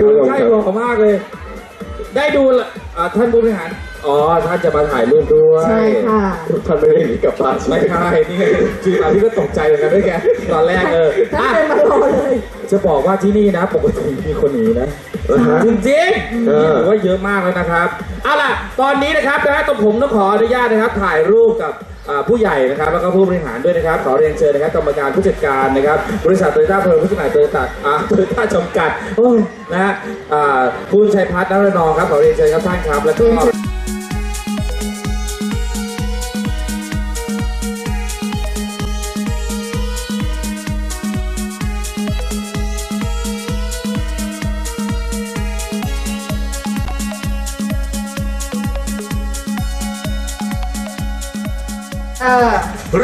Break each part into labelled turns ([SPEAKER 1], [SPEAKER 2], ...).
[SPEAKER 1] ดูใกล้หล่อมากเลย ได้ดูละอ่าท่านผู้บริหารอ๋อท่านจะมาถ่ายรูปด้วย
[SPEAKER 2] ใช่ค่ะ
[SPEAKER 1] ท่านไม่ได้หนีกลับบ้านไม่ใช่นี่ไงจริงๆอะพี่ก็ตกใจเหมือนกันด้วยแกตอนแรกเออ
[SPEAKER 2] ท่าน
[SPEAKER 1] อะ
[SPEAKER 2] เดินมารอเลย
[SPEAKER 1] จะบอกว่าที่นี่นะปกติมีคนหนีนะจริงจริงๆ
[SPEAKER 3] เออ
[SPEAKER 1] ถือว่าเยอะมากแล้วนะครับเอาล่ะตอนนี้นะครับนะต้องผมต้องขออนุญาตนะครับถ่ายรูปกับอ่า ผู้ใหญ่นะครับแล้วก็ผู้บริหารด้วยนะครับ ขอเรียนเชิญนะครับกรรมการผู้จัดการนะครับ บริษัทโตโยต้าเพลินผู้จำหน่ายโตโยต้าโตโยต้าจำกัดนะฮะอ่าคุณชัยพัฒน์นรนองครับขอเรียนเชิญครับท่านครับแล้วก็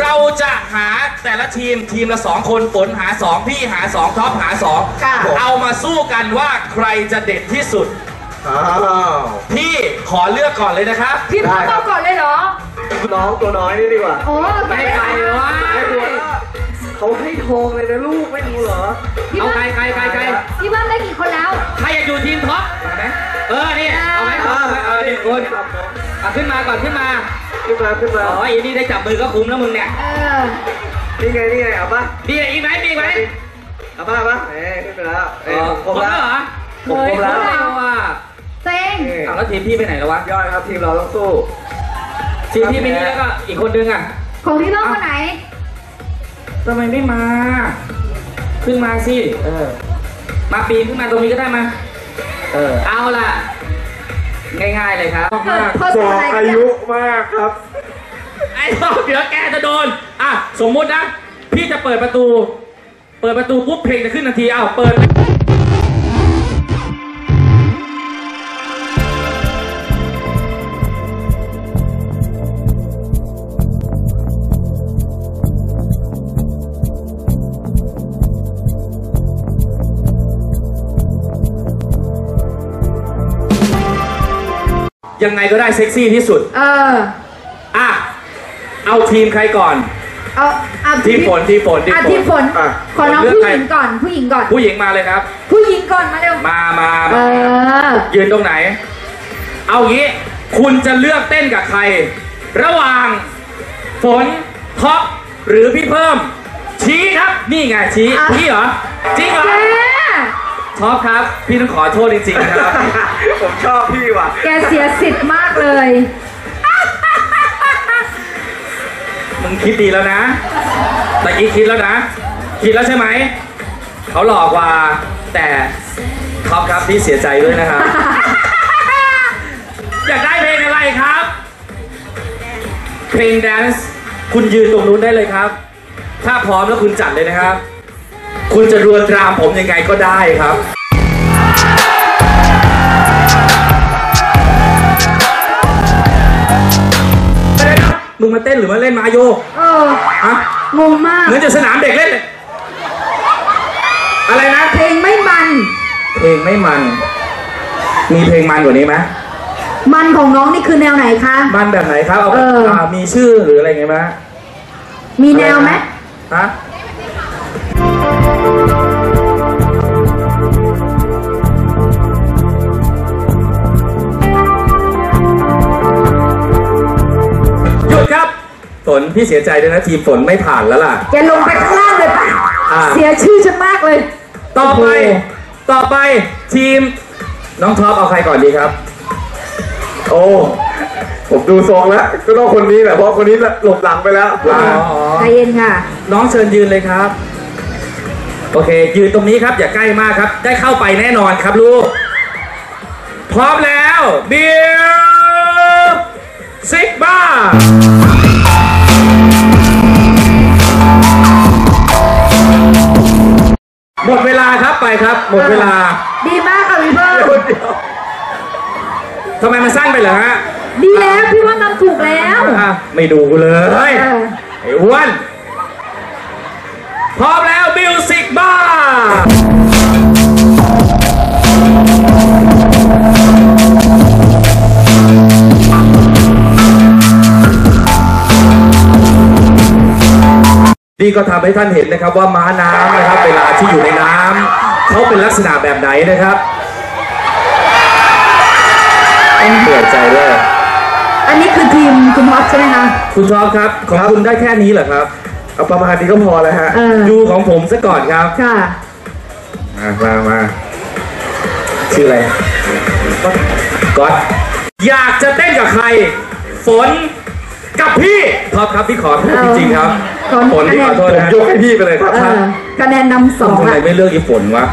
[SPEAKER 3] เราจะหาแต่ละทีมทีมละสองคนฝนหาสองพี่หาสองท็อปหาสอง
[SPEAKER 2] ค่ะ
[SPEAKER 3] เอามาสู้กันว่าใครจะเด็ดที่สุด
[SPEAKER 4] อ้าว
[SPEAKER 3] พี่ขอเลือกก่อนเลยนะครับ
[SPEAKER 2] พี่พ่อต้องก่อนเลยเหรอ
[SPEAKER 4] น้องตัวน้อยนี่ดีกว่า
[SPEAKER 2] โอ้
[SPEAKER 3] ไม่ใครวะ
[SPEAKER 4] ไอ้หัวเขาให้ทองเลยนะลูกไม่รู้เหรอ
[SPEAKER 2] พี่
[SPEAKER 3] เอา
[SPEAKER 2] เพิ่
[SPEAKER 3] ใคร
[SPEAKER 2] ม
[SPEAKER 3] ใครใครใคร
[SPEAKER 2] พี่เพิ่มได้กี่คนแล้ว
[SPEAKER 3] ใครอยากอยู่ทีมท็อปเอาไหมเออนี่เอาไหมเอาไหมเอาดิคนเอาขึ้นมาก่อนขึ้นมา
[SPEAKER 4] ขึ้นมาขึ้นมา
[SPEAKER 3] อ๋ออีนี่ได้จับมือก็คุ้มแล้วมึงเนี่ย
[SPEAKER 2] เออ
[SPEAKER 4] นี่ไงนี่ไงเอาปะ
[SPEAKER 3] ดีอีกไหมมีอีกไหม
[SPEAKER 4] เอาปะเอาปะเอ้ยขึ้นไปแล้ว
[SPEAKER 3] เอ
[SPEAKER 4] เอ้ย
[SPEAKER 3] อ
[SPEAKER 4] ผม
[SPEAKER 3] ครบ
[SPEAKER 4] แล้
[SPEAKER 3] แล้ว
[SPEAKER 4] ว
[SPEAKER 3] เหรอ
[SPEAKER 4] ผมครบแล้ว
[SPEAKER 3] เฮ้ยเอาว่ะ
[SPEAKER 2] เซ็ง
[SPEAKER 4] นี่
[SPEAKER 3] อ้าวแล้วทีมพี่ไปไหนแล้ววะ
[SPEAKER 4] ยอดครับทีมเราต้องสู้
[SPEAKER 3] ทีมพี่ไปนี่แล้วก็อีกคนนึงอะ
[SPEAKER 2] ของพี่เพิ่มคนไหน
[SPEAKER 3] ทำไมไม่มา ขึ้นมาสิ
[SPEAKER 4] เออ
[SPEAKER 3] มาปีนขึ้นมาตรงนี้ก็ได้มา
[SPEAKER 4] เออ
[SPEAKER 3] เอาล่ะ ง่ายๆเลยครับ
[SPEAKER 2] เกิดเพิ่ม
[SPEAKER 4] บอ
[SPEAKER 2] อะไร
[SPEAKER 4] ก
[SPEAKER 2] กั
[SPEAKER 4] อานยุมากครับ
[SPEAKER 3] ไอ้รอบเดี๋ยวแกจะโดน อะ สมมุตินะ พี่จะเปิดประตู เปิดประตูปุ๊บเพลงจะขึ้นทันทีอ้าวเปิด ยังไงก็ได้เซ็กซี่ที่สุด
[SPEAKER 2] เออ
[SPEAKER 3] อะ เอาทีมใครก่อน
[SPEAKER 2] เอาเอา
[SPEAKER 3] ทีมฝนทีมฝนทีม
[SPEAKER 2] อะ
[SPEAKER 3] ฝ
[SPEAKER 2] ที
[SPEAKER 3] น
[SPEAKER 2] มฝน
[SPEAKER 3] อะ
[SPEAKER 2] ขอน้อง
[SPEAKER 3] เลือก
[SPEAKER 2] ผู้
[SPEAKER 3] ใคร
[SPEAKER 2] หญิงก่อนผู้หญิงก่อน
[SPEAKER 3] ผู้หญิงมาเลยครับ
[SPEAKER 2] ผู้หญิงก่อนมาเร็ว
[SPEAKER 3] มามา
[SPEAKER 2] เอ
[SPEAKER 3] มา
[SPEAKER 2] อ
[SPEAKER 3] ยืนตรงไหน เอางี้ คุณจะเลือกเต้นกับใคร ระหว่าง ฝนท็อปหรือพี่เพิ่ม ชี้ครับ นี่ไงชี้
[SPEAKER 2] อะ
[SPEAKER 3] ชี้เหรอ จริงเหรอ
[SPEAKER 2] แก
[SPEAKER 3] ท็อปครับ พี่ต้องขอโทษจริงๆนะครับ
[SPEAKER 4] ผมชอบพี่ว่ะ
[SPEAKER 2] แกเสียสิทธิ์มากเลย
[SPEAKER 3] มึงคิดดีแล้วนะ แต่กี้คิดแล้วนะ คิดแล้วใช่ไหม เขาหลอกกว่า แต่ท็อปครับพี่เสียใจด้วยนะครับ อยากได้เพลงอะไรครับ เพลงแดนซ์คุณยืนตรงนู้นได้เลยครับ ถ้าพร้อมแล้วคุณจัดเลยนะครับ คุณจะรวนรามผมยังไงก็ได้ครับมึงมาเต้นหรือมาเล่นมาโยก
[SPEAKER 2] เออ
[SPEAKER 3] ฮะ
[SPEAKER 2] งงมาก
[SPEAKER 3] เหมือนจะสนามเด็กเล่นเลยอะไรนะ
[SPEAKER 2] เพลงไม่มัน
[SPEAKER 3] เพลงไม่มัน มีเพลงมันกว่านี้ไหม
[SPEAKER 2] มันของน้องนี่คือแนวไหนคะ
[SPEAKER 3] มันแบบไหนครับ เอา
[SPEAKER 2] เอออ่า
[SPEAKER 3] มีชื่อหรืออะไรไงไหม
[SPEAKER 2] มีแนวไหม
[SPEAKER 3] ฮะ นพี่เสียใจด้วยนะทีมฝนไม่ผ่านแล้วล่ะ
[SPEAKER 2] แกลงไปข้างล่างเลยปะ
[SPEAKER 3] อ่า
[SPEAKER 2] เสียชื่อฉันมากเลย
[SPEAKER 3] ต่อไป
[SPEAKER 2] โอ้โห
[SPEAKER 3] ต่อไปทีม น้องท็อปเอาใครก่อนดีครับ
[SPEAKER 4] โอ้ ผมดูทรงแล้ว ก็ต้องคนนี้แหละ เพราะคนนี้หลบหลังไปแล้ว
[SPEAKER 3] อ๋ออ๋อ
[SPEAKER 2] ใจเย็นค่ะ
[SPEAKER 3] น้องเชิญยืนเลยครับ โอเค ยืนตรงนี้ครับ อย่าใกล้มากครับ ได้เข้าไปแน่นอนครับลูก พร้อมแล้วบิลซิกบ้า ไปครับหมดเวลา
[SPEAKER 2] ดีมากค่ะพี่เพิ่ม
[SPEAKER 3] ทำไมมันสั้นไปเหรอฮะ
[SPEAKER 2] ดีแล้วพี่ว่าทำถูกแล้ว
[SPEAKER 3] อะไม่ดูเลย
[SPEAKER 2] เออ
[SPEAKER 3] ไอ้อ้วนพร้อมแล้วมิวสิกบ้านี่ก็ทำให้ท่านเห็นนะครับว่าม้าน้ำนะครับ เวลาที่อยู่ในน้ำ เขาเป็นลักษณะแบบไหนนะครับต้องเปลี่ยนใจเลย
[SPEAKER 2] อันนี้คือทีมคุณท็อปใช่ไหมคะ
[SPEAKER 3] คุณท็อปครับ ขอบคุณได้แค่นี้เหรอครับ
[SPEAKER 4] เอาประมาณนี้ก็พอแล้วฮะ
[SPEAKER 3] ดูของผมซะก่อนครับ
[SPEAKER 2] ค่ะ
[SPEAKER 3] มามามาชื่ออะไรกอตก๊อตอยากจะเต้นกับใคร ฝน กับพี่ท็อปครับพี่ขอโทษจริงๆครับ
[SPEAKER 2] ขอ
[SPEAKER 3] ฝนพี่ขอโทษ
[SPEAKER 4] ผม
[SPEAKER 3] นะ
[SPEAKER 4] ยกให้พี่ไปเลยครับ
[SPEAKER 2] เออคะแนนนำสอง
[SPEAKER 3] ทำไม
[SPEAKER 2] อะ
[SPEAKER 3] ไม่เลือกอีฝนวะ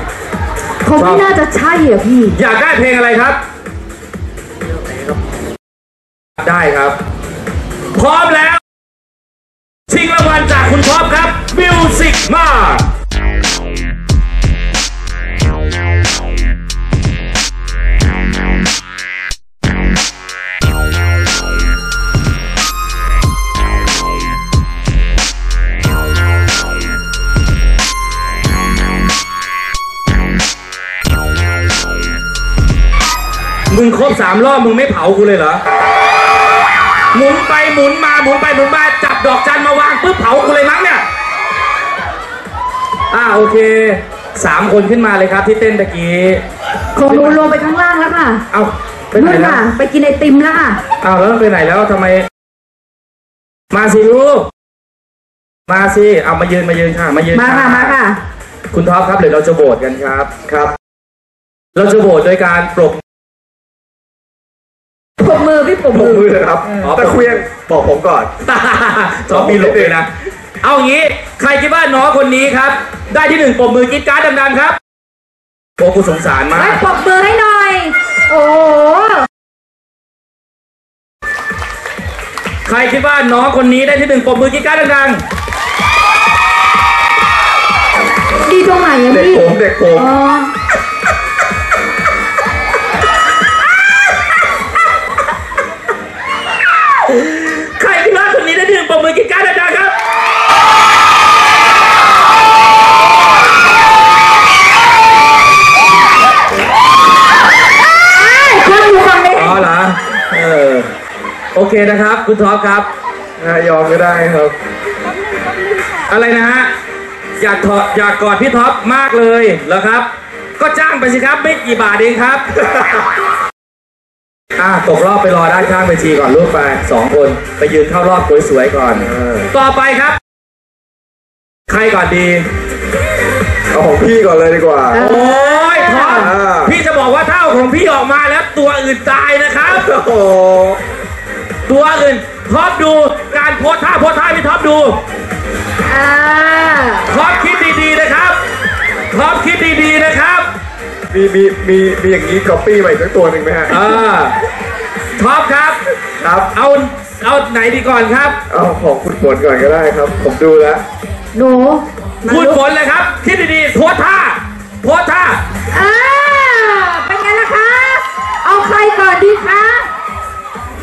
[SPEAKER 2] เขาไม่น่าจะใช่อะพี่
[SPEAKER 3] อยากได้เพลงอะไรครับ ได้ครับ พร้อมแล้ว ชิงรางวัลจากคุณท็อปครับมิวสิกมา มึงครบสามรอบมึงไม่เผากูเลยเหรอ หมุนไปหมุนมาหมุนไปหมุนมาจับดอกจันมาวางปุ๊บเผากูเลยมั้งเนี่ย อ่าโอเคสามคนขึ้นมาเลยครับที่เต้นตะกี้
[SPEAKER 2] ของหนูลงไปข้างล่างแล้วค่ะ
[SPEAKER 3] เอาไปไหน
[SPEAKER 2] นู่น
[SPEAKER 3] แล้ว
[SPEAKER 2] ค่ะ ไปกินไอติมแล้วค่ะ
[SPEAKER 3] เอาแล้วไปไหนแล้วทำไม มาสิลูกมาสิเอามายืนมายืนค่ะ มายืน
[SPEAKER 2] มาค่ะ มาค่ะ
[SPEAKER 3] คุณท็อปครับเดี๋ยวเราจะโหวตกันครับครับ เราจะโหวตโดยการปรบ
[SPEAKER 2] ปรบมือพี่ปรบ
[SPEAKER 4] ผม
[SPEAKER 2] มือ
[SPEAKER 4] มือเลยครับ
[SPEAKER 3] อ๋อ
[SPEAKER 4] แต่เคลียงบอกผมก่อน
[SPEAKER 3] ชอบมีหลบเลยนะ เอางี้ ใครคิดว่าน้องคนนี้ครับ ได้ที่หนึ่งปรบมือกรีดการ์ดดังๆครับโอ้กูสงสารมา
[SPEAKER 2] ไอ้
[SPEAKER 3] ก
[SPEAKER 2] ปรบมือให้หน่อย โอ้โห
[SPEAKER 3] ใครคิดว่าน้องคนนี้ได้ที่หนึ่งปรบมือกรีดการ์ดดัง
[SPEAKER 2] ดีตรงไหนอะ
[SPEAKER 4] เด็ก
[SPEAKER 2] พี่
[SPEAKER 4] ผมเด็กผม
[SPEAKER 2] อ๋
[SPEAKER 3] อ เคนะครับ คุณท็อปครับ
[SPEAKER 4] นะยอมก็ได้ครับ
[SPEAKER 3] อะไรนะฮะอยากถอดอยากกอดพี่ท็อปมากเลยเหรอครับ ก็จ้างไปสิครับไม่กี่บาทเองครับ อ่าตกรอบไปรอด้านข้างเวทีก่อนลูกไปสองคนไปยืนเข้ารอบสวยๆก่อน
[SPEAKER 4] เออ
[SPEAKER 3] ต่อไปครับ ใครก่อนดี
[SPEAKER 4] เอาของพี่ก่อนเลยดีกว่า
[SPEAKER 3] โอ้ยท็อป
[SPEAKER 4] อ่า
[SPEAKER 3] พี่จะบอกว่าถ้าเอาของพี่ออกมาแล้วตัวอื่นตายนะครับ
[SPEAKER 4] โอ้โห
[SPEAKER 3] ตัวอื่นท็อปดูการโพสท่าโพสท่าพี่ท็อปดู
[SPEAKER 2] อ่า
[SPEAKER 3] ท็อปคิดดีๆนะครับท็อปคิดดีๆนะครับ
[SPEAKER 4] มีมีมีมีอย่างนี้ก๊อปปี้ใหม่สักตัวหนึ่งไหมฮะ
[SPEAKER 3] อ่าท็อปครับ
[SPEAKER 4] ครับ
[SPEAKER 3] เอาเอาไหนดีก่อนครับ
[SPEAKER 4] เอาของคุณฝนก่อนก็ได้ครับ ผมดูแล้ว
[SPEAKER 2] หนูมา
[SPEAKER 3] คุณ
[SPEAKER 2] ลุก
[SPEAKER 3] ฝนเลยครับคิดดีๆโพสท่าโพสท่า
[SPEAKER 2] อ่าเป็นไงล่ะคะ เอาใครก่อนดีคะ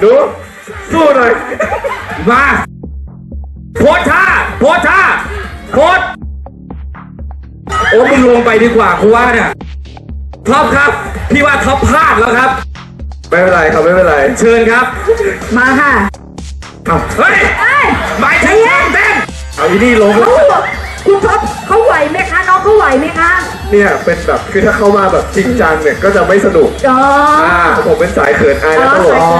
[SPEAKER 4] ดู สู้หน่อย
[SPEAKER 3] มาโพสท่าโพสท่าโพสโอ้มึงลงไปดีกว่ากูว่าเนี่ยท็อปครับ พี่ว่าท็อปพลาดแล้วครับ
[SPEAKER 4] ไม่เป็นไรครับไม่เป็นไร
[SPEAKER 3] เชิญครับ
[SPEAKER 2] มาค่ะ
[SPEAKER 3] เอาเฮ้ย
[SPEAKER 2] เอ้ย
[SPEAKER 3] หมายถึงเต้นเอาอีนี่ลง
[SPEAKER 2] เขา คุณท็อปเขาไหวไหมคะน้องเขาไหวไหมคะ
[SPEAKER 4] เนี่ยเป็นแบบคือถ้าเข้ามาแบบจริงจังเนี่ยก็จะไม่สนุก
[SPEAKER 2] อ๋อ
[SPEAKER 4] อ่าผมเป็นสายเขินอายและตลก
[SPEAKER 2] อ๋อ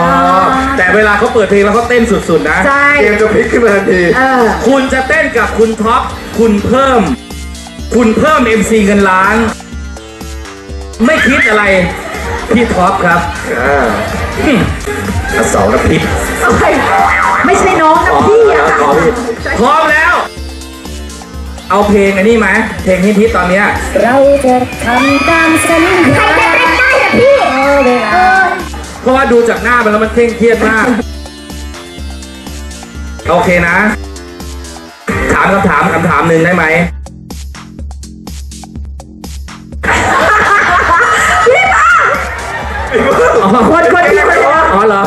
[SPEAKER 3] แต่เวลาเขาเปิดเพลงแล้วเขาเต้นสุดๆนะ
[SPEAKER 2] ใช่
[SPEAKER 4] เกมจะพลิกขึ้นมาทันที
[SPEAKER 2] เออ
[SPEAKER 3] คุณจะเต้นกับคุณท็อป คุณเพิ่ม คุณเพิ่ม MC เงินล้าน ไม่คิดอะไร พี่ท็อปครับ
[SPEAKER 4] อ่า
[SPEAKER 3] อืมอสองนะพิษ
[SPEAKER 2] เอาใครไม่ใช่น้องนะพี่อะ
[SPEAKER 3] ขอพี่พร้อมแล้ว เอาเพลงอันนี้ไหมเพลงฮิตๆตอนเนี้ย
[SPEAKER 5] เราจะทำตามสัญญา
[SPEAKER 2] ใครจะเป็นได้อะพี่
[SPEAKER 5] เวลา
[SPEAKER 3] เพราะว่าดูจากหน้ามันแล้วมันเคร่งเครียดมาก โอเคนะ ถามคำถามคำถามหนึ่งได้ไหม
[SPEAKER 2] คนคนที่คน
[SPEAKER 3] อ๋อเหรอ